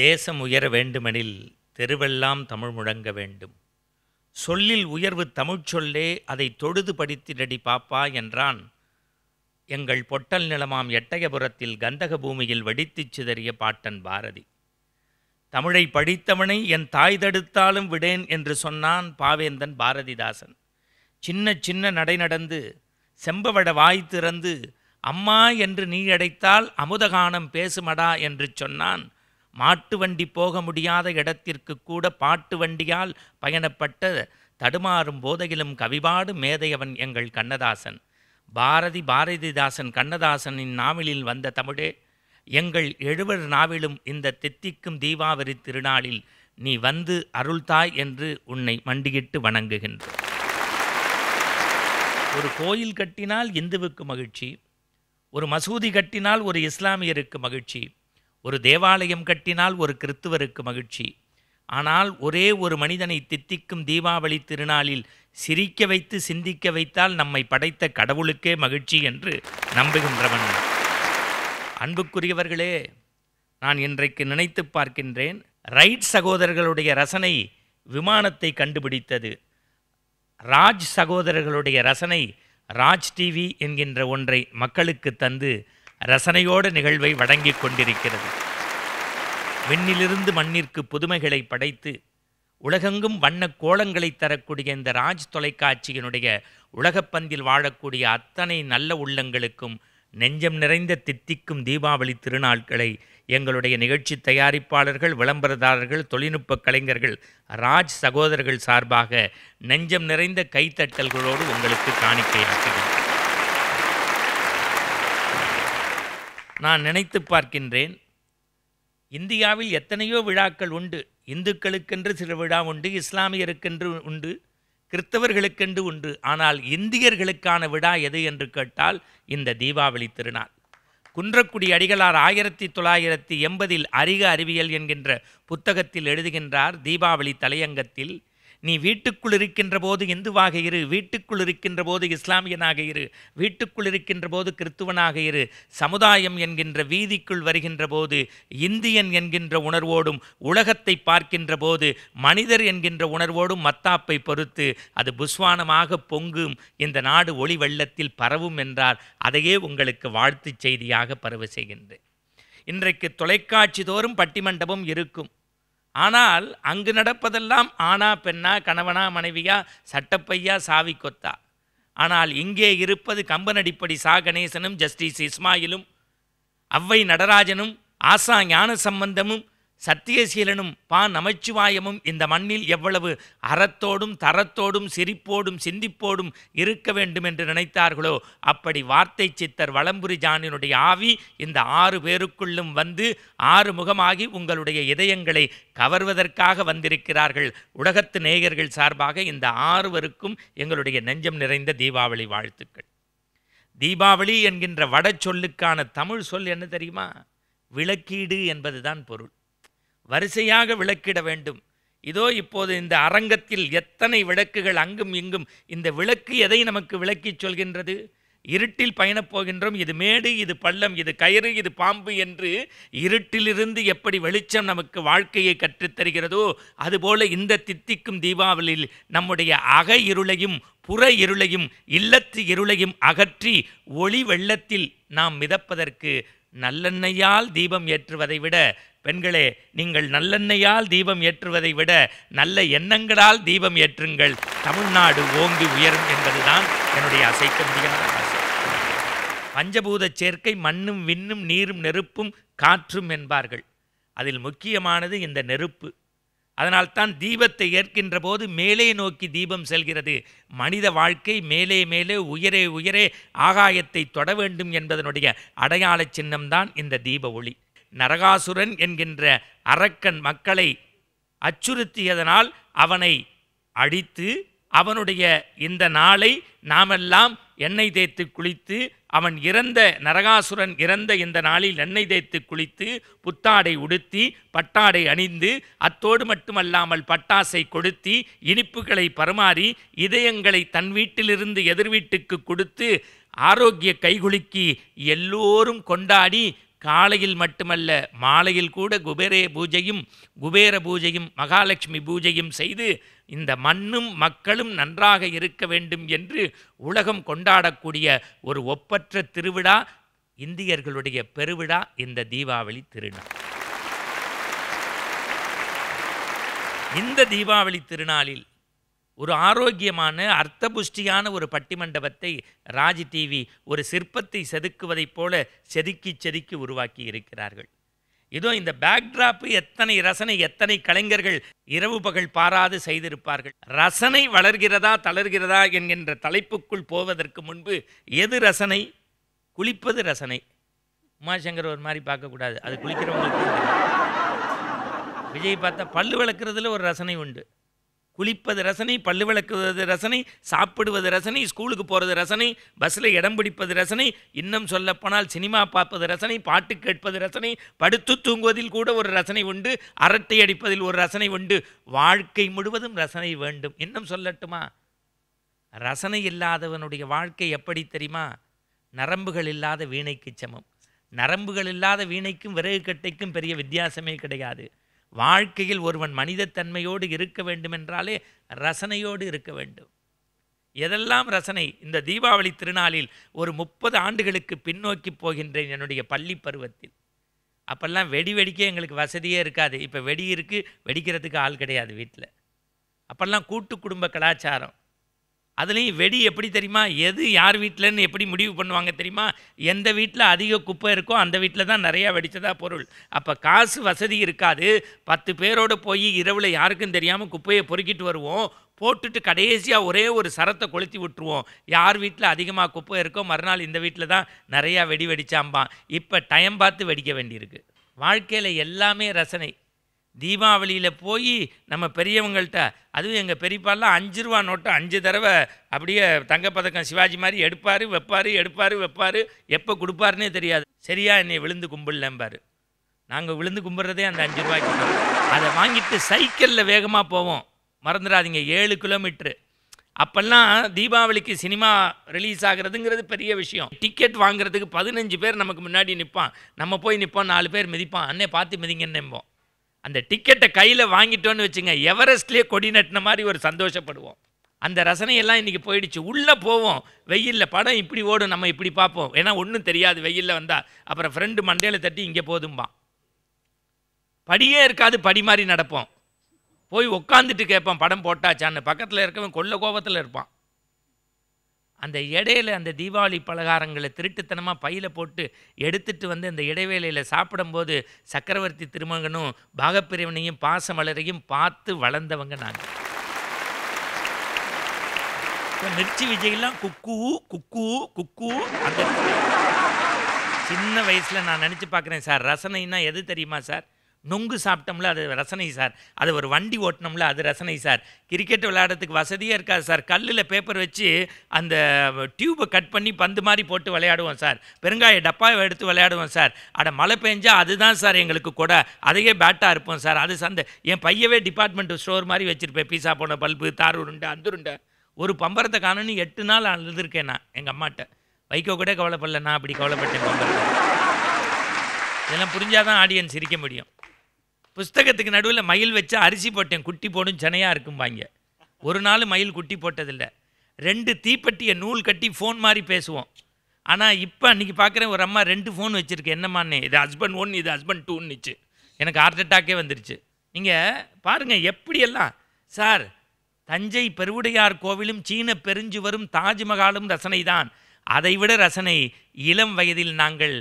தேசம் உயர வேண்டுமெனில் தெருவெல்லாம் தமிழ் முழங்க வேண்டும். சொல்லில் உயர்வு தமிழ்ச் சொல்லே அதை தொழுது படித்திடடி பாப்பா என்றான். எங்கள் பொட்டல் நிலமாம் எட்டயபுரத்தில் கந்தக பூமியில் வெடித்துச் சிதறிய பாட்டன் பாரதி. தமிழை படித்தவனை என் தாய் தடுத்தாலும் விடேன் என்று சொன்னான் பாவேந்தன் பாரதிதாசன். சின்ன சின்ன நடை நடந்து செம்பவட வாய் திறந்து அம்மா என்று நீ அடைத்தால் அமுதகானம் பேசுமடா என்று சொன்னான் மாட்டு வண்டி போக முடியாத இடத்திற்கு கூட பாட்டு வண்டியால் பயணப்பட்ட தடுமாறும் போதையிலும் கவிபாடு மேதையவன் எங்கள் கண்ணதாசன். பாரதி பாரதிதாசன் கண்ணதாசனின் நாவலில் வந்த தமிழே எங்கள் எழுவர் நாவிலும் இந்த தித்திக்கும் தீபாவளி திருநாளில் நீ வந்து அருள்தாய் என்று உன்னை மண்டியிட்டு வணங்குகின்ற ஒரு கோயில் கட்டினால் இந்துவுக்கு மகிழ்ச்சி ஒரு மசூதி கட்டினால் ஒரு இஸ்லாமியருக்கு மகிழ்ச்சி ஒரு தேவாலயம் கட்டினால் ஒரு கிறித்துவருக்கு மகிழ்ச்சி. ஆனால் ஒரே ஒரு மனிதனை தித்திக்கும் தீபாவளி திருநாளில் சிரிக்க வைத்து சிந்திக்க வைத்தால் நம்மை படைத்த கடவுளுக்கே மகிழ்ச்சி என்று நம்புகின்றவன். அன்புக்குரியவர்களே நான் இன்றைக்கு நினைத்து பார்க்கின்றேன் ரைட் சகோதரர்களுடைய ரசனை விமானத்தை கண்டுபிடித்தது. ராஜ் சகோதரர்களுடைய ரசனை ராஜ் டிவி என்கின்ற ஒன்றை மக்களுக்கு தந்து ரசனையோடு நிகழ்வை வழங்கிக் கொண்டிருக்கிறது. விண்ணிலிருந்து மண்ணிற்கு புதுமைகளை படைத்து உலகெங்கும் வண்ண கோலங்களை தரக்கூடிய இந்த ராஜ் தொலைக்காட்சியினுடைய உலகப்பந்தில் வாழக்கூடிய அத்தனை நல்ல உள்ளங்களுக்கும் நெஞ்சம் நிறைந்த தித்திக்கும் தீபாவளி திருநாட்களை எங்களுடைய நிகழ்ச்சி தயாரிப்பாளர்கள் விளம்பரதாரர்கள் தொழில்நுட்ப கலைஞர்கள் ராஜ் சகோதரர்கள் சார்பாக நெஞ்சம் நிறைந்த கைத்தட்டல்களோடு உங்களுக்கு காணிக்கையாக்குகிறேன். நான் நினைத்து பார்க்கின்றேன். இந்தியாவில் எத்தனையோ விழாக்கள் உண்டு. இந்துக்களுக்கென்று சில விழா உண்டு இஸ்லாமியருக்கென்று உண்டு கிறிஸ்தவர்களுக்கென்று உண்டு. ஆனால் இந்தியர்களுக்கான விழா எது என்று கேட்டால் இந்த தீபாவளி திருநாள். குன்றக்குடி அடிகளார் ஆயிரத்தி தொள்ளாயிரத்தி எண்பதில் அறிக அறிவியல் என்கின்ற புத்தகத்தில் எழுதுகின்றார் தீபாவளி தலையங்கத்தில் நீ வீட்டுக்குள் இருக்கின்ற போது இந்துவாக இரு வீட்டுக்குள் இருக்கின்ற போது இஸ்லாமியனாக இரு வீட்டுக்குள் இருக்கின்ற போது கிறித்துவனாக இரு. சமுதாயம் என்கின்ற வீதிக்குள் வருகின்ற போது இந்தியன் என்கின்ற உணர்வோடும் உலகத்தை பார்க்கின்ற போது மனிதர் என்கின்ற உணர்வோடும் மத்தாப்பை பொறுத்து அது புஸ்வானமாக பொங்கும். இந்த நாடு ஒளி வெள்ளத்தில் பரவும் என்றார். அதையே உங்களுக்கு வாழ்த்துச் செய்தியாக பரவு செய்கின்றேன். இன்றைக்கு தொலைக்காட்சி தோறும் பட்டிமண்டபம் இருக்கும். ஆனால் அங்கு நடப்பதெல்லாம் ஆனா பெண்ணா கணவனா மனைவியா சட்டப்பையா சாவி கொத்தா ஆனால் இங்கே இருப்பது கம்பனடிப்படி சா. கணேசனும் ஜஸ்டிஸ் இஸ்மாயிலும் அவ்வை நடராஜனும் ஆசா ஞான சம்பந்தமும் சத்தியசீலனும் பா நமச்சிவாயமும் இந்த மண்ணில் எவ்வளவு அறத்தோடும் தரத்தோடும் சிரிப்போடும் சிந்திப்போடும் இருக்க வேண்டும் என்று நினைத்தார்களோ அப்படி வார்த்தை சித்தர் வளம்புரி ஜானினுடைய ஆவி இந்த ஆறு பேருக்குள்ளும் வந்து ஆறு முகமாகி உங்களுடைய இதயங்களை கவர்வதற்காக வந்திருக்கிறார்கள். உலகத்து நேயர்கள் சார்பாக இந்த ஆறுவருக்கும் எங்களுடைய நெஞ்சம் நிறைந்த தீபாவளி வாழ்த்துக்கள். தீபாவளி என்கின்ற வட சொல்லுக்கான தமிழ் சொல் என்ன தெரியுமா? விளக்கீடு என்பதுதான் பொருள். வரிசையாக விளக்கிட வேண்டும். இதோ இப்போது இந்த அரங்கத்தில் எத்தனை விளக்குகள் அங்கும் இங்கும் இந்த விளக்கு எதை நமக்கு விளக்கிச் சொல்கின்றது? இருட்டில் பயணப் போகின்றோம் இது மேடு இது பள்ளம் இது கயிறு இது பாம்பு என்று இருட்டிலிருந்து எப்படி வெளிச்சம் நமக்கு வாழ்க்கையை கற்றுத்தருகிறதோ அதுபோல இந்த தித்திக்கும் தீபாவளியில் நம்முடைய அக இருளையும் புற இருளையும் இல்லத்து இருளையும் அகற்றி ஒளி வெள்ளத்தில் நாம் மிதப்பதற்கு நல்லெண்ணெயால் தீபம் ஏற்றுவதை விட பெண்களே நீங்கள் நல்லெண்ணெயால் தீபம் ஏற்றுவதை விட நல்ல எண்ணங்களால் தீபம் ஏற்றுங்கள். தமிழ்நாடு ஓங்கி உயரும் என்பதுதான் என்னுடைய அசைக்க முடியாத ஆசை. பஞ்சபூத சேர்க்கை மண்ணும் விண்ணும் நீரும் நெருப்பும் காற்றும் என்பார்கள். அதில் முக்கியமானது இந்த நெருப்பு. அதனால்தான் தீபத்தை ஏற்கின்ற போது மேலே நோக்கி தீபம் செல்கிறது. மனித வாழ்க்கை மேலே மேலே உயரே உயரே ஆகாயத்தை தொட வேண்டும் என்பதனுடைய அடையாள சின்னம்தான் இந்த தீப ஒளி. நரகாசுரன் என்கின்ற அரக்கன் மக்களை அச்சுறுத்தியதனால் அவனை அடித்து அவனுடைய இந்த நாளை நாமெல்லாம் எண்ணெய் தேய்த்து குளித்து அவன் இறந்த நரகாசுரன் இறந்த இந்த நாளில் எண்ணெய் தேய்த்து குளித்து புத்தாடை உடுத்தி பட்டாடை அணிந்து அத்தோடு மட்டுமல்லாமல் பட்டாசை கொளுத்தி இனிப்புகளை பரிமாறி இதயங்களை தன் வீட்டிலிருந்து எதிர் வீட்டுக்கு கொடுத்து ஆரோக்கிய கைகுலுக்கி எல்லோரும் கொண்டாடி காலையில் மட்டுமல்ல மாலையில் கூட குபேரே பூஜையும் குபேர பூஜையும் மகாலட்சுமி பூஜையும் செய்து இந்த மண்ணும் மக்களும் நன்றாக இருக்க வேண்டும் என்று உலகம் கொண்டாடக்கூடிய ஒரு ஒப்பற்ற திருவிழா இந்தியர்களுடைய பெருவிழா இந்த தீபாவளி திருநாள். இந்த தீபாவளி திருநாளில் ஒரு ஆரோக்கியமான அர்த்தபுஷ்டியான ஒரு பட்டிமண்டபத்தை ராஜ் டிவி ஒரு சிற்பத்தை செதுக்குவதைப் போல செதுக்கி செதுக்கி உருவாக்கி இருக்கிறார்கள். இதோ இந்த பேக்ட்ராப்பு எத்தனை ரசனை எத்தனை கலைஞர்கள் இரவு பகல் பாராது செய்திருப்பார்கள். ரசனை வளர்கிறதா தளர்கிறதா என்கின்ற தலைப்புக்குள் போவதற்கு முன்பு எது ரசனை? குளிப்பது ரசனை. உமாசங்கர் ஒரு மாதிரி பார்க்கக்கூடாது. அது குளிக்கிறவங்களுக்கு விஜய் பார்த்தா பல்லு வளர்க்குறதுல ஒரு ரசனை உண்டு. குளிப்பது ரசனை பல்லு விளக்குவது ரசனை சாப்பிடுவது ரசனை ஸ்கூலுக்கு போகிறது ரசனை பஸ்ஸில் இடம் பிடிப்பது ரசனை இன்னும் சொல்லப்போனால் சினிமா பார்ப்பது ரசனை பாட்டு கேட்பது ரசனை படுத்து தூங்குவதில் கூட ஒரு ரசனை உண்டு அரட்டை அடிப்பதில் ஒரு ரசனை உண்டு வாழ்க்கை முழுவதும் ரசனை வேண்டும். இன்னும் சொல்லட்டுமா? ரசனை இல்லாதவனுடைய வாழ்க்கை எப்படி தெரியுமா? நரம்புகள் இல்லாத வீணைக்கு சமம். நரம்புகள் இல்லாத வீணைக்கும் விறகு கட்டைக்கும் பெரிய வித்தியாசமே கிடையாது. வாழ்க்கையில் ஒருவன் மனிதத்தன்மையோடு இருக்க வேண்டுமென்றாலே ரசனையோடு இருக்க வேண்டும். எதெல்லாம் ரசனை? இந்த தீபாவளி திருநாளில் ஒரு முப்பது ஆண்டுகளுக்கு பின்னோக்கி போகின்றேன் என்னுடைய பள்ளி பருவத்தில். அப்போல்லாம் வெடி வெடிக்க எங்களுக்கு வசதியே இருக்காது. இப்போ வெடி இருக்குது வெடிக்கிறதுக்கு ஆள் கிடையாது வீட்டில் அப்போல்லாம் கூட்டு குடும்ப கலாச்சாரம். அதுலேயும் வெடி எப்படி தெரியுமா? எது யார் வீட்டிலன்னு எப்படி முடிவு பண்ணுவாங்க தெரியுமா? எந்த வீட்டில் அதிக குப்பை இருக்கோ அந்த வீட்டில் தான் நிறையா வெடித்ததா பொருள். அப்போ காசு வசதி இருக்காது. பத்து பேரோடு போய் இரவில் யாருக்கும் தெரியாமல் குப்பையை பொறுக்கிட்டு வருவோம். போட்டுட்டு கடைசியாக ஒரே ஒரு சரத்தை கொளுத்தி விட்டுருவோம். யார் வீட்டில் அதிகமாக குப்பை இருக்கோ மறுநாள் இந்த வீட்டில் தான் நிறையா வெடி வெடிச்சாம்பான். இப்போ டைம் பார்த்து வெடிக்க வேண்டியிருக்கு. வாழ்க்கையில் எல்லாமே ரசனை. தீபாவளியில் போய் நம்ம பெரியவங்கள்ட்ட அதுவும் எங்கள் பெரியப்பாலாம் அஞ்சு ரூபா நோட்டை அஞ்சு தடவை அப்படியே தங்கப்பதக்கம் சிவாஜி மாதிரி எடுப்பார் வைப்பார் எடுப்பார் வைப்பார். எப்போ கொடுப்பாருனே தெரியாது. சரியா என்னை விழுந்து கும்பிடலம்பார். நாங்கள் விழுந்து கும்பிட்றதே அந்த அஞ்சு ரூபாய்க்கு அதை வாங்கிட்டு சைக்கிளில் வேகமாக போவோம். மறந்துடாதீங்க ஏழு கிலோமீட்ரு அப்போல்லாம் தீபாவளிக்கு சினிமா ரிலீஸ் ஆகிறதுங்கிறது பெரிய விஷயம். டிக்கெட் வாங்குறதுக்கு பதினஞ்சு பேர் நமக்கு முன்னாடி நிற்பான் நம்ம போய் நிற்போம் நாலு பேர் மிதிப்பான் அன்னே பார்த்து மிதிங்கன்னு அந்த டிக்கெட்டை கையில் வாங்கிட்டோன்னு வச்சுங்க எவரெஸ்ட்லேயே கொடி நட்டின மாதிரி ஒரு சந்தோஷப்படுவோம். அந்த ரசனையெல்லாம் இன்றைக்கி போயிடுச்சு. உள்ளே போவோம். வெயிலில் படம் இப்படி ஓடும் நம்ம இப்படி பார்ப்போம். ஏன்னா ஒன்றும் தெரியாது. வெயிலில் வந்தால் அப்புறம் ஃப்ரெண்டு மண்டையில் தட்டி இங்கே போதும்பான். படியே இருக்காது படி மாதிரி நடப்போம். போய் உட்காந்துட்டு கேட்பான் படம் போட்டாச்சான்னு. பக்கத்தில் இருக்கவன் கொள்ள கோபத்தில் இருப்பான். அந்த இடையில அந்த தீபாவளி பலகாரங்களை திருட்டுத்தனமாக பையில் போட்டு எடுத்துட்டு வந்து அந்த இடைவேளையில் சாப்பிடும்போது சக்கரவர்த்தி திருமகனும் பாகப்பிரிவினையும் பாசமலரையும் பார்த்து வளர்ந்தவங்க நாங்கள் இப்போ மிர்ச்சி விஜய்லாம் குக்கு குக்கு குக்கு அந்த சின்ன வயசில் நான் நினச்சி பார்க்குறேன் சார். ரசனைன்னா எது தெரியுமா சார்? நொங்கு சாப்பிட்டோம்ல அது ரசனை சார். அது ஒரு வண்டி ஓட்டினோம்ல அது ரசனை சார். கிரிக்கெட் விளையாடுறதுக்கு வசதியே இருக்காது சார். கல்லில் பேப்பர் வச்சு அந்த டியூப்பை கட் பண்ணி பந்து மாதிரி போட்டு விளையாடுவோம் சார். பெருங்காய டப்பாவை எடுத்து விளையாடுவோம் சார். அட மழை பெஞ்சால் அதுதான் சார் எங்களுக்கு கூட. அதையே பேட்டாக இருப்போம் சார். அது சந்தை. என் பையவே டிபார்ட்மெண்ட் ஸ்டோர் மாதிரி வச்சுருப்பேன். பீஸா போன பல்பு தார் உருண்டை அந்த உருண்டை. ஒரு பம்பரத்தை காணுன்னு எட்டு நாள் அழுதுருக்கேன் நான் எங்கள் அம்மாட்ட. வைக்கோ கூட கவலைப்படல நான் அப்படி கவலைப்பட்டேன் பம்பரத்தை. இதெல்லாம் புரிஞ்சாதான் ஆடியன்ஸ் சிரிக்க முடியும். புஸ்தகத்துக்கு நடுவில் மயில் வச்சு அரிசி போட்டேன் குட்டி போடும் செனையாக இருக்கும்பாங்க ஒரு நாள் மயில் குட்டி போட்டதில்லை. ரெண்டு தீப்பெட்டியை நூல் கட்டி ஃபோன் மாதிரி பேசுவோம். ஆனால் இப்போ அன்றைக்கி பார்க்குறேன் ஒரு அம்மா ரெண்டு ஃபோன் வச்சுருக்கு. என்னம்மாண்ணே இது ஹஸ்பண்ட் ஒன் இது ஹஸ்பண்ட் டூன்னுச்சு எனக்கு ஹார்ட் அட்டாக்கே வந்துருச்சு. நீங்கள் பாருங்கள் எப்படியெல்லாம்? சார் தஞ்சை பெருவுடையார் கோவிலும் சீன பெருஞ்சுவரும் தாஜ்மஹாலும் ரசனை தான் அதைவிட ரசனை இளம் வயதில் நாங்கள்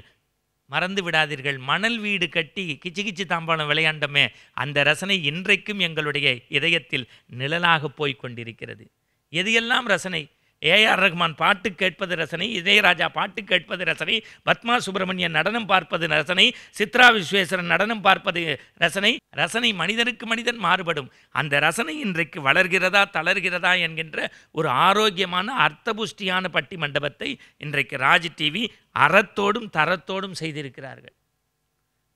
மறந்து விடாதீர்கள். மணல் வீடு கட்டி கிச்சு கிச்சு தாம்பாளம் விளையாண்டமே அந்த ரசனை இன்றைக்கும் எங்களுடைய இதயத்தில் நிழலாக போய் கொண்டிருக்கிறது. எது எல்லாம் ரசனை? ஏஆர் ரஹ்மான் பாட்டு கேட்பது ரசனை இதயராஜா பாட்டு கேட்பது ரசனை பத்மா சுப்பிரமணியன் நடனம் பார்ப்பது ரசனை சித்ரா விஸ்வேஸ்வரன் நடனம் பார்ப்பது ரசனை ரசனை மனிதனுக்கு மனிதன் மாறுபடும். அந்த ரசனை இன்றைக்கு வளர்கிறதா தளர்கிறதா என்கின்ற ஒரு ஆரோக்கியமான அர்த்தபுஷ்டியான பட்டி மண்டபத்தை இன்றைக்கு ராஜ் டிவி அறத்தோடும் தரத்தோடும் செய்திருக்கிறார்கள்.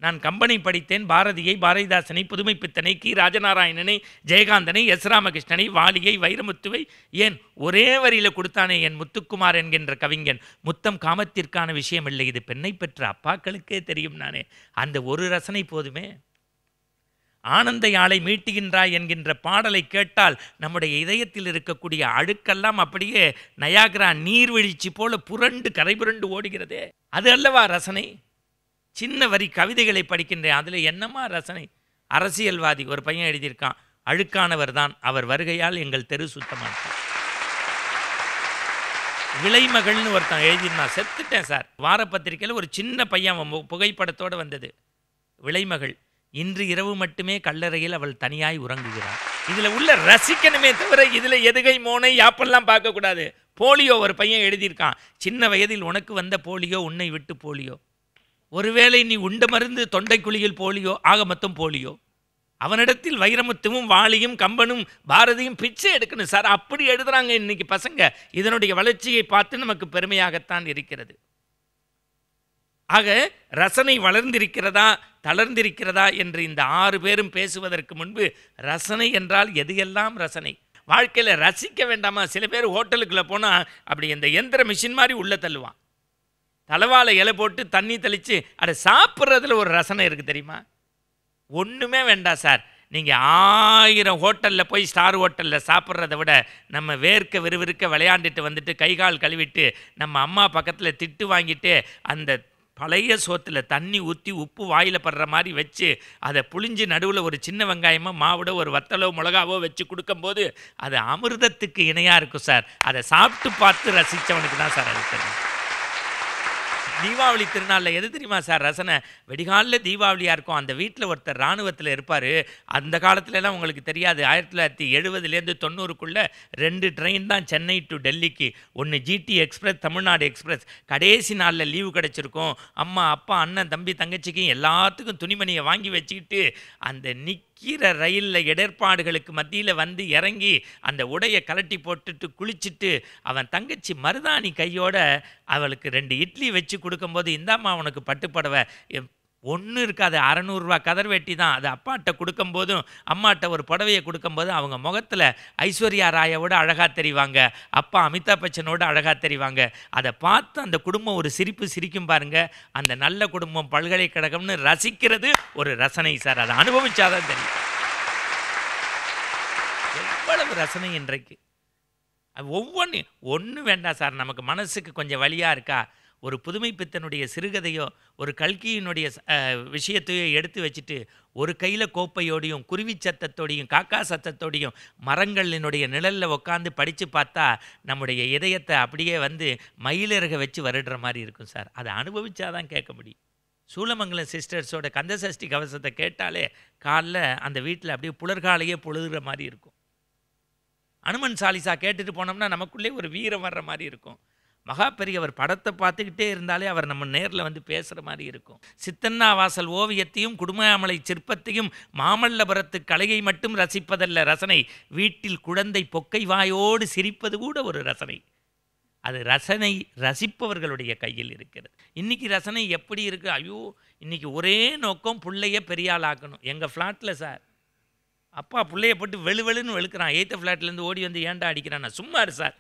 நான் கம்பனை படித்தேன் பாரதியை பாரதிதாசனை புதுமைப்பித்தனை கி. ராஜநாராயணனை ஜெயகாந்தனை எஸ். ராமகிருஷ்ணனை வாலியை வைரமுத்துவை ஏன் ஒரே வரியில் கொடுத்தானே என் முத்துக்குமார் என்கின்ற கவிஞன்? முத்தம் காமத்திற்கான விஷயம் இல்லை இது பெண்ணை பெற்ற அப்பாக்களுக்கே தெரியும் நானே. அந்த ஒரு ரசனை போதுமே? ஆனந்த யாழை மீட்டுகின்றாய் என்கின்ற பாடலை கேட்டால் நம்முடைய இதயத்தில் இருக்கக்கூடிய அழுக்கெல்லாம் அப்படியே நயாகரா நீர்வீழ்ச்சி போல புரண்டு கரை புரண்டு ஓடுகிறதே. அது அல்லவா ரசனை? சின்ன வரி கவிதைகளை படிக்கின்றேன் அதில் என்னமா ரசனை? அரசியல்வாதி ஒரு பையன் எழுதியிருக்கான் அழுக்கானவர் தான் அவர் வருகையால் எங்கள் தெரு சுத்தமாக விலைமகள்னு ஒருத்தன் எழுதியிருந்தான். செத்துட்டேன் சார். வாரப்பத்திரிக்கையில் ஒரு சின்ன பையன் அவன் புகைப்படத்தோடு வந்தது. விலைமகள் இன்று இரவு மட்டுமே கல்லறையில் அவள் தனியாய் உறங்குகிறாள். இதில் உள்ள ரசிக்கணுமே தவிர இதில் எதுகை மோனை யாப்பெல்லாம் பார்க்கக்கூடாது. போலியோ ஒரு பையன் எழுதியிருக்கான் சின்ன வயதில் உனக்கு வந்த போலியோ உன்னை விட்டு போலியோ. ஒருவேளை நீ உண்ட மருந்து தொண்டைக்குழியில் போலியோ ஆக மொத்தம் போலியோ. அவனிடத்தில் வைரமுத்துவும் வாளியும் கம்பனும் பாரதியும் பிச்சை எடுக்கணும் சார். அப்படி எழுதுறாங்க இன்னைக்கு பசங்க. இதனுடைய வளர்ச்சியை பார்த்து நமக்கு பெருமையாகத்தான் இருக்கிறது. ஆக ரசனை வளர்ந்திருக்கிறதா தளர்ந்திருக்கிறதா என்று இந்த ஆறு பேரும் பேசுவதற்கு முன்பு ரசனை என்றால் எது எல்லாம் ரசனை? வாழ்க்கையில் ரசிக்க வேண்டாமா? சில பேர் ஹோட்டலுக்குள்ளே போனால் அப்படி இந்த எந்திர மிஷின் மாதிரி உள்ளே தள்ளுவான். தலைவாழை இலை போட்டு தண்ணி தெளித்து அதை சாப்பிட்றதுல ஒரு ரசனை இருக்குது தெரியுமா? ஒன்றுமே வேண்டாம் சார். நீங்கள் ஆயிரம் ஹோட்டலில் போய் ஸ்டார் ஹோட்டலில் சாப்பிட்றத விட நம்ம வேர்க்க விறுவிறுக்க விளையாண்டுட்டு வந்துட்டு கை கால் கழுவிட்டு நம்ம அம்மா பக்கத்தில் திட்டு வாங்கிட்டு அந்த பழைய சோத்தில் தண்ணி ஊற்றி உப்பு வாயில் படுற மாதிரி வச்சு அதை புளிஞ்சு நடுவில் ஒரு சின்ன வெங்காயமோ மாவுடோ ஒரு வத்தலோ மிளகாவோ வச்சு கொடுக்கும்போது அது அமிர்தத்துக்கு இணையாக இருக்கும் சார். அதை சாப்பிட்டு பார்த்து ரசித்தவனுக்கு தான் சார் அது தெரியும். தீபாவளி திருநாளில் எது தெரியுமா சார் ரசனை? வெடிகாலில் தீபாவளியாக இருக்கும். அந்த வீட்டில் ஒருத்தர் இராணுவத்தில் இருப்பார். அந்த காலத்துலலாம் உங்களுக்கு தெரியாது. ஆயிரத்தி தொள்ளாயிரத்தி எழுபதுலேருந்து தொண்ணூறுக்குள்ளே ரெண்டு ட்ரெயின் தான் சென்னை டு டெல்லிக்கு. ஒன்று ஜிடி எக்ஸ்பிரஸ் தமிழ்நாடு எக்ஸ்பிரஸ் கடைசி நாளில் லீவு கிடச்சிருக்கும். அம்மா அப்பா அண்ணன் தம்பி தங்கச்சிக்கும் எல்லாத்துக்கும் துணிமணியை வாங்கி வச்சுக்கிட்டு அந்த நிக் கீரை ரயிலில் இடர்பாடுகளுக்கு மத்தியில் வந்து இறங்கி அந்த உடையை கலட்டி போட்டுட்டு குளிச்சுட்டு அவன் தங்கச்சி மருதாணி கையோட அவளுக்கு ரெண்டு இட்லி வச்சு கொடுக்கும்போது இந்தாம்மா அவனுக்கு பட்டுப்படவை. ஒன்றும் இருக்காது. அறநூறுரூவா கதர் வெட்டி தான். அது அப்பாட்ட கொடுக்கும்போதும் அம்மாட்ட ஒரு புடவையை கொடுக்கும்போதும் அவங்க முகத்தில் ஐஸ்வர்யா ராயோட அழகாக தெரிவாங்க. அப்பா அமிதாப் பச்சனோட அழகாக தெரிவாங்க. அதை பார்த்து அந்த குடும்பம் ஒரு சிரிப்பு சிரிக்கும் பாருங்க. அந்த நல்ல குடும்பம் பல்கலைக்கழகம்னு ரசிக்கிறது ஒரு ரசனை சார். அதை அனுபவிச்சாதான் தெரியும். எவ்வளவு ரசனை இன்றைக்கு? ஒவ்வொன்று ஒன்றும் வேண்டாம் சார். நமக்கு மனசுக்கு கொஞ்சம் வழியாக இருக்கா? ஒரு புதுமை பித்தனுடைய சிறுகதையோ ஒரு கல்கியினுடைய விஷயத்தையோ எடுத்து வச்சுட்டு ஒரு கையில் கோப்பையோடையும் குருவி சத்தத்தோடையும் காக்கா சத்தத்தோடையும் மரங்களினுடைய நிழலில் உட்காந்து படித்து பார்த்தா நம்முடைய இதயத்தை அப்படியே வந்து மயிலிறக வச்சு வருடுற மாதிரி இருக்கும் சார். அதை அனுபவிச்சாதான் கேட்க முடியும். சூலமங்கலம் சிஸ்டர்ஸோட கந்தசஷ்டி கவசத்தை கேட்டாலே காலைல அந்த வீட்டில் அப்படியே புலர்காலையே பொழுதுகிற மாதிரி இருக்கும். அனுமன் சாலிசா கேட்டுட்டு போனோம்னா நமக்குள்ளே ஒரு வீரம் வர்ற மாதிரி இருக்கும். மகா பெரியவர் படத்தை பார்த்துக்கிட்டே இருந்தாலே அவர் நம்ம நேரில் வந்து பேசுகிற மாதிரி இருக்கும். சித்தன்னா வாசல் ஓவியத்தையும் குடும்பமலை சிற்பத்தையும் மாமல்லபுரத்து கலையை மட்டும் ரசிப்பதல்ல ரசனை வீட்டில் குழந்தை பொக்கை வாயோடு சிரிப்பது கூட ஒரு ரசனை. அது ரசனை ரசிப்பவர்களுடைய கையில் இருக்கிறது. இன்றைக்கி ரசனை எப்படி இருக்குது ஐயோ இன்றைக்கி ஒரே நோக்கம் பிள்ளைய பெரியாளாக்கணும். எங்கள் ஃப்ளாட்டில் சார். அப்பா பிள்ளைய போட்டு வெளு வெளுன்னு வெளுக்கிறான். எயித்து ஃப்ளாட்லேருந்து ஓடி வந்து ஏன்டா அடிக்கிறான் நான் சும்மா இரு சார்.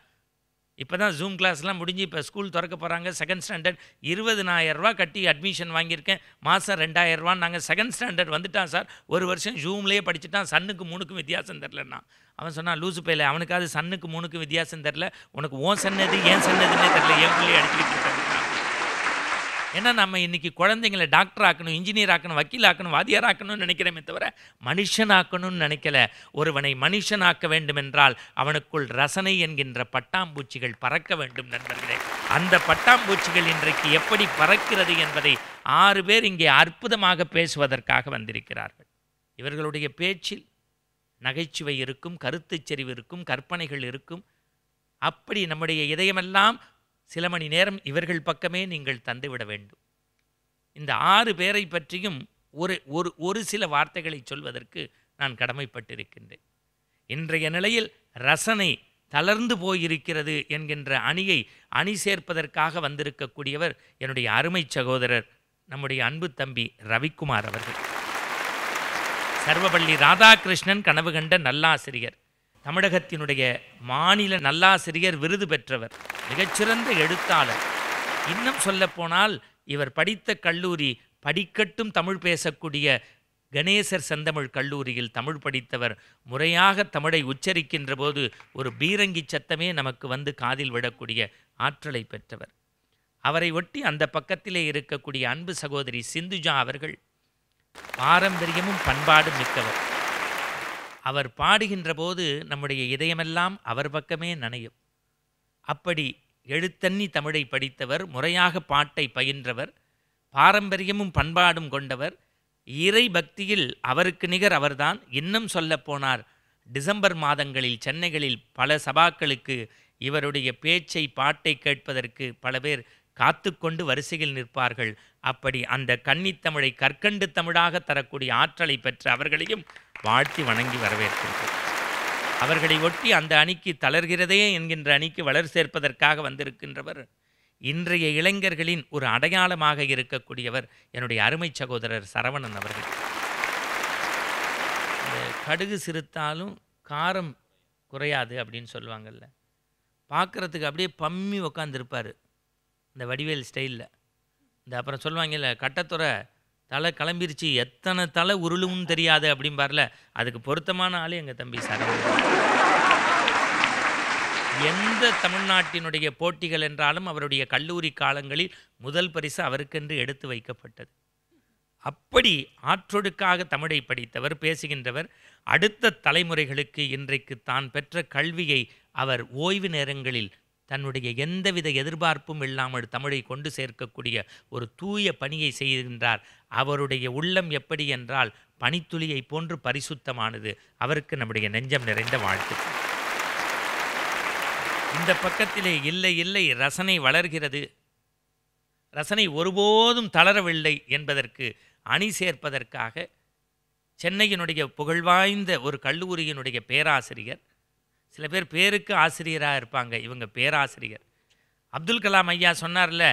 இப்போ தான் ஜூம் கிளாஸ்லாம் முடிஞ்சு இப்போ ஸ்கூல் திறக்க போகிறாங்க செகண்ட் ஸ்டாண்டர்ட் இருபதுனாயிரரூவா கட்டி அட்மிஷன் வாங்கியிருக்கேன். மாதம் ரெண்டாயிரரூவா நாங்கள் செகண்ட் ஸ்டாண்டர்ட் வந்துட்டான் சார். ஒரு வருஷம் ஜூம்லேயே படிச்சுட்டான். சன்னுக்கு மூணுக்கும் வித்தியாசம் தெரிலண்ணா. அவன் சொன்னான் லூசு பையில அவனுக்காவது சன்னுக்கு மூணுக்கும் வித்தியாசம் தெரில. உனக்கு ஓன் சன்னது ஏன் சன்னதுன்னே தெரில. என் பிள்ளையை அடிச்சுக்கிட்டு இருக்காங்க ஏன்னா நம்ம இன்றைக்கி குழந்தைங்களை டாக்டர் ஆக்கணும் இன்ஜினியர் ஆக்கணும் வக்கீல் ஆக்கணும் வாதியார் ஆக்கணும்னு நினைக்கிறோமே தவிர மனுஷனாக்கணும்னு நினைக்கல. ஒருவனை மனுஷன் ஆக்க வேண்டும் என்றால் அவனுக்குள் ரசனை என்கின்ற பட்டாம்பூச்சிகள் பறக்க வேண்டும் நண்பர்களே. அந்த பட்டாம்பூச்சிகள் இன்றைக்கு எப்படி பறக்கிறது என்பதை ஆறு பேர் இங்கே அற்புதமாக பேசுவதற்காக வந்திருக்கிறார்கள். இவர்களுடைய பேச்சில் நகைச்சுவை இருக்கும் கருத்துச்செறிவு இருக்கும் கற்பனைகள் இருக்கும். அப்படி நம்முடைய இதயமெல்லாம் சில மணி நேரம் இவர்கள் பக்கமே நீங்கள் தந்துவிட வேண்டும். இந்த ஆறு பேரை பற்றியும் ஒரு ஒரு ஒரு சில வார்த்தைகளை சொல்வதற்கு நான் கடமைப்பட்டிருக்கின்றேன். இன்றைய நிலையில் ரசனை தளர்ந்து போயிருக்கிறது என்கின்ற அணியை அணி சேர்ப்பதற்காக வந்திருக்கக்கூடியவர் என்னுடைய அருமை சகோதரர் நம்முடைய அன்பு தம்பி ரவிக்குமார் அவர்கள். சர்வபள்ளி ராதாகிருஷ்ணன் கனவு கண்ட நல்லாசிரியர். தமிழகத்தினுடைய மாநில நல்லாசிரியர் விருது பெற்றவர் மிகச்சிறந்த எழுத்தாளர். இன்னும் சொல்லப்போனால் இவர் படித்த கல்லூரி படிக்கட்டும் தமிழ் பேசக்கூடிய கணேசர் செந்தமிழ் கல்லூரியில் தமிழ் படித்தவர். முறையாக தமிழை உச்சரிக்கின்ற போது ஒரு பீரங்கி சத்தமே நமக்கு வந்து காதில் விடக்கூடிய ஆற்றலை பெற்றவர். அவரை ஒட்டி அந்த பக்கத்திலே இருக்கக்கூடிய அன்பு சகோதரி சிந்துஜா அவர்கள் பாரம்பரியமும் பண்பாடும் மிக்கவர். அவர் பாடுகின்ற போது நம்முடைய இதயமெல்லாம் அவர் பக்கமே நனையும். அப்படி எழுத்தண்ணி தமிழை படித்தவர் முறையாக பாட்டை பயின்றவர் பாரம்பரியமும் பண்பாடும் கொண்டவர் இறை பக்தியில் அவருக்கு நிகர் அவர்தான். இன்னும் சொல்லப்போனார் டிசம்பர் மாதங்களில் சென்னைகளில் பல சபாக்களுக்கு இவருடைய பேச்சை பாட்டை கேட்பதற்கு பல பேர் காத்து கொண்டு வரிசையில் நிற்பார்கள். அப்படி அந்த கன்னித்தமிழை கற்கண்டு தமிழாக தரக்கூடிய ஆற்றலை பெற்ற அவர்களையும் வாழ்த்தி வணங்கி வரவேற்கின்றோம். அவர்களை ஒட்டி அந்த அணிக்கு தளர்கிறதே என்கின்ற அணிக்கு வளர் சேர்ப்பதற்காக வந்திருக்கின்றவர் இன்றைய இளைஞர்களின் ஒரு அடையாளமாக இருக்கக்கூடியவர் என்னுடைய அருமை சகோதரர் சரவணன் அவர்கள். கடுகு சிறுத்தாலும் காரம் குறையாது அப்படின்னு சொல்லுவாங்கல்ல. பார்க்குறதுக்கு அப்படியே பம்மி உக்காந்துருப்பார். இந்த வடிவேல் ஸ்டைலில் இந்த அப்புறம் சொல்லுவாங்கல்ல கட்டத்துறை தலை கிளம்பிருச்சு எத்தனை தலை உருளும் தெரியாது அப்படிம்பார்ல அதுக்கு பொருத்தமான ஆள் எங்கள் தம்பி சரவணன். எந்த தமிழ்நாட்டினுடைய போட்டிகள் என்றாலும் அவருடைய கல்லூரி காலங்களில் முதல் பரிசு அவருக்கென்று எடுத்து வைக்கப்பட்டது. அப்படி ஆற்றொடுக்காக தமிழை படித்தவர் பேசுகின்றவர் அடுத்த தலைமுறைகளுக்கு இன்றைக்கு தான் பெற்ற கல்வியை அவர் ஓய்வு நேரங்களில் தன்னுடைய எந்தவித எதிர்பார்ப்பும் இல்லாமல் தமிழை கொண்டு சேர்க்கக்கூடிய ஒரு தூய பணியை செய்கின்றார். அவருடைய உள்ளம் எப்படி என்றால் பனித்துளியை போன்று பரிசுத்தமானது. அவருக்கு நம்முடைய நெஞ்சம் நிறைந்த வாழ்த்து. இந்த பக்கத்திலே இல்லை இல்லை ரசனை வளர்கிறது. ரசனை ஒருபோதும் தளரவில்லை என்பதற்கு அணி சேர்ப்பதற்காக சென்னையினுடைய புகழ்வாய்ந்த ஒரு கல்லூரியினுடைய பேராசிரியர் சில பேர் பேருக்கு ஆசிரியராக இருப்பாங்க. இவங்க பேராசிரியர். அப்துல் கலாம் ஐயா சொன்னார்ல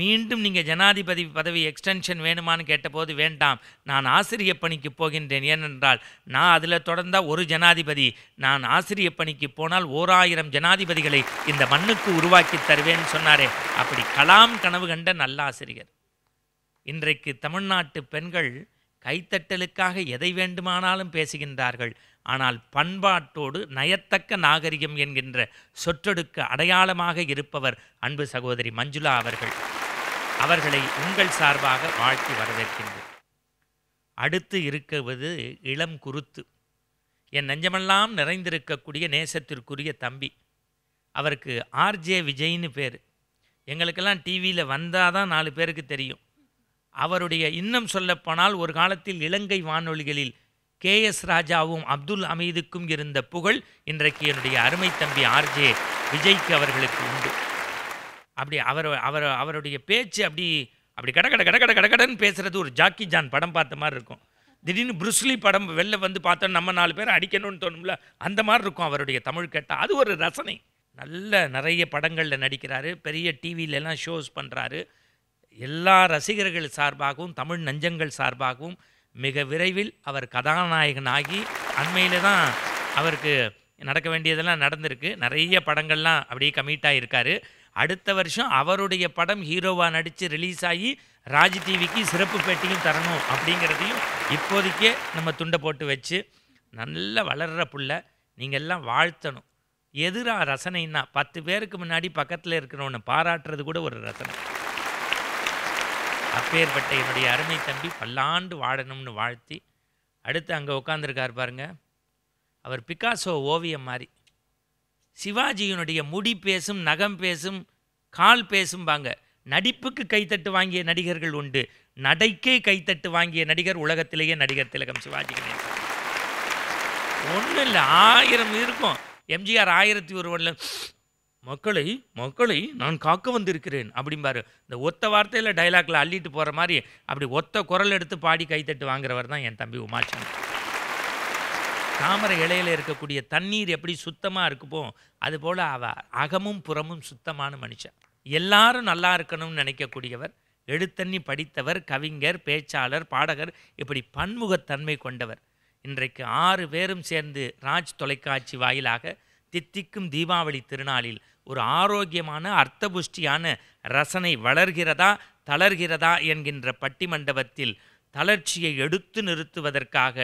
மீண்டும் நீங்கள் ஜனாதிபதி பதவி எக்ஸ்டென்ஷன் வேணுமான்னு கேட்டபோது வேண்டாம். நான் ஆசிரிய பணிக்கு போகின்றேன். ஏனென்றால் நான் அதில் தொடர்ந்தால் ஒரு ஜனாதிபதி. நான் ஆசிரிய பணிக்கு போனால் ஓர் ஆயிரம் ஜனாதிபதிகளை இந்த மண்ணுக்கு உருவாக்கி தருவேன்னு சொன்னாரே. அப்படி கலாம் கனவு கண்ட நல்லாசிரியர். இன்றைக்கு தமிழ்நாட்டு பெண்கள் கைத்தட்டலுக்காக எதை வேண்டுமானாலும் பேசுகின்றார்கள். ஆனால் பண்பாட்டோடு நயத்தக்க நாகரிகம் என்கின்ற சொற்றொடுக்கு அடையாளமாக இருப்பவர் அன்பு சகோதரி மஞ்சுளா அவர்கள். அவர்களை உங்கள் சார்பாக வாழ்த்தி வரவேற்கின்றேன். அடுத்து இருக்குவது இளம் குருத்து. என் நெஞ்சமெல்லாம் நிறைந்திருக்கக்கூடிய நேசத்திற்குரிய தம்பி. அவருக்கு ஆர்ஜே விஜய்னு பேர். எங்களுக்கெல்லாம் டிவியில் வந்தால் தான் நாலு பேருக்கு தெரியும். அவருடைய இன்னும் சொல்லப்போனால் ஒரு காலத்தில் இலங்கை வானொலிகளில் கே எஸ் ராஜாவும் அப்துல் அமீதுக்கும் இருந்த புகழ் இன்றைக்கு என்னுடைய அருமை தம்பி ஆர்ஜே விஜய்க்கு அவர்களுக்கு உண்டு. அப்படி அவர் அவர் அவருடைய பேச்சு அப்படி அப்படி கட கட கட கட கடகடன்னு பேசுகிறது ஒரு ஜாக்கி ஜான் படம் பார்த்த மாதிரி இருக்கும். திடீர்னு புருஸ்லி படம் வெளில வந்து பார்த்தோம் நம்ம நாலு பேர் அடிக்கணும்னு தோணும்ல அந்த மாதிரி இருக்கும் அவருடைய தமிழ் கேட்டால் அது ஒரு ரசனை. நல்ல நிறைய படங்களில் நடிக்கிறாரு பெரிய டிவிலெலாம் ஷோஸ் பண்ணுறாரு எல்லா ரசிகர்கள் சார்பாகவும் தமிழ் நஞ்சங்கள் சார்பாகவும் மிக விரைவில் அவர் கதாநாயகனாகி அண்மையில் தான் அவருக்கு நடக்க வேண்டியதெல்லாம் நடந்திருக்கு. நிறைய படங்கள்லாம் அப்படியே கமிட்டாக இருக்கார் அடுத்த வருஷம் அவருடைய படம் ஹீரோவாக நடித்து ரிலீஸ் ஆகி ராஜ் டிவிக்கு சிறப்பு பேட்டியும் தரணும் அப்படிங்கிறதையும் இப்போதைக்கே நம்ம துண்டை போட்டு வச்சு நல்ல வளர்கிற புள்ள நீங்கள் எல்லாம் வாழ்த்தணும். எதிரா ரசனைன்னா பத்து பேருக்கு முன்னாடி பக்கத்தில் இருக்கிறவனை பாராட்டுறது கூட ஒரு ரசனை. அப்பேற்பட்ட என்னுடைய அருமை தம்பி பல்லாண்டு வாழணும்னு வாழ்த்தி அடுத்து அங்கே உட்காந்துருக்கார் பாருங்க. அவர் பிகாசோ ஓவியம் மாதிரி சிவாஜியினுடைய முடி பேசும் நகம் பேசும் கால் பேசும்பாங்க. நடிப்புக்கு கைத்தட்டு வாங்கிய நடிகர்கள் உண்டு. நடைக்கே கைத்தட்டு வாங்கிய நடிகர் உலகத்திலேயே நடிகர் திலகம் சிவாஜி கணேசன். ஒன்றும் இல்லை ஆயிரம் இருக்கும். எம்ஜிஆர் ஆயிரத்தி ஒருவனில் மக்களை மக்களை நான் காக்க வந்திருக்கிறேன். அப்படிம்பாரு இந்த ஒத்த வார்த்தையில் டைலாக்ல அள்ளிட்டு போகிற மாதிரி அப்படி ஒத்த குரல் எடுத்து பாடி கைத்தட்டு வாங்குறவர் தான் என் தம்பி உமாச்சன் தாமரை இலையில் இருக்கக்கூடிய தண்ணீர் எப்படி சுத்தமாக இருக்குமோ அதுபோல் அவ அகமும் புறமும் சுத்தமான மனுஷன். எல்லாரும் நல்லா இருக்கணும்னு நினைக்கக்கூடியவர் எழுத்தண்ணி படித்தவர் கவிஞர் பேச்சாளர் பாடகர் இப்படி பன்முகத்தன்மை கொண்டவர். இன்றைக்கு ஆறு பேரும் சேர்ந்து ராஜ் தொலைக்காட்சி வாயிலாக தித்திக்கும் தீபாவளி திருநாளில் ஒரு ஆரோக்கியமான அர்த்தபுஷ்டியான ரசனை வளர்கிறதா தளர்கிறதா என்கின்ற பட்டிமண்டபத்தில் தளர்ச்சியை எடுத்து நிறுத்துவதற்காக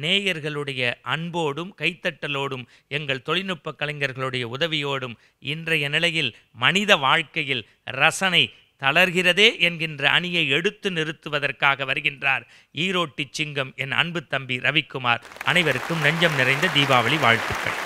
நேயர்களுடைய அன்போடும் கைத்தட்டலோடும் எங்கள் தொழில்நுட்ப கலைஞர்களுடைய உதவியோடும் இன்றைய நிலையில் மனித வாழ்க்கையில் ரசனை தளர்கிறதே என்கின்ற அணியை எடுத்து நிறுத்துவதற்காக வருகின்றார் ஈரோட்டி சிங்கம் என் அன்பு தம்பி ரவிக்குமார். அனைவருக்கும் நெஞ்சம் நிறைந்த தீபாவளி வாழ்த்துக்கள்.